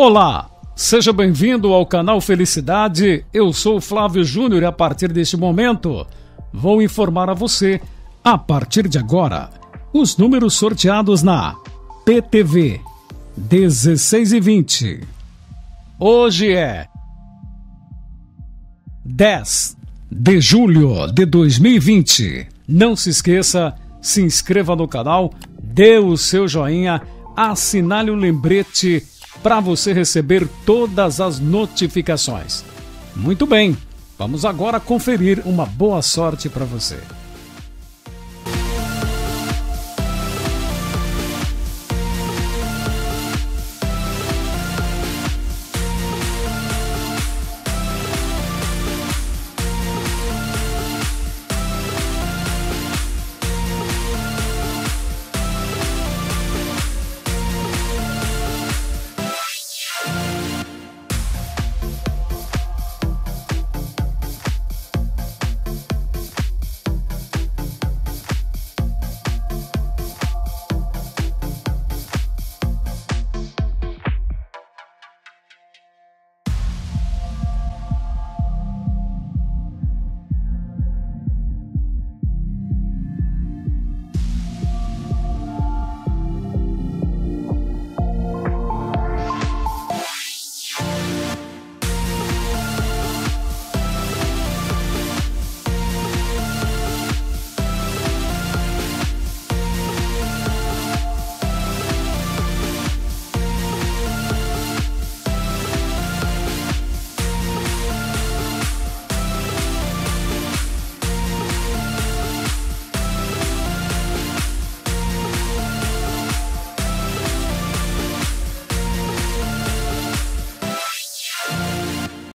Olá, seja bem-vindo ao canal Felicidade. Eu sou Flávio Júnior e a partir deste momento vou informar a você, a partir de agora, os números sorteados na PTV 16 e 20. Hoje é 10 de julho de 2020. Não se esqueça, se inscreva no canal, dê o seu joinha, assinale o lembrete para você receber todas as notificações. Muito bem, vamos agora conferir uma boa sorte para você.